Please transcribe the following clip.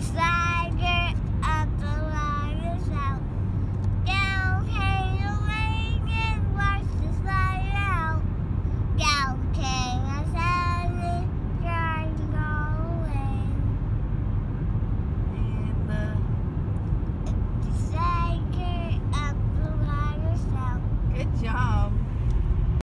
for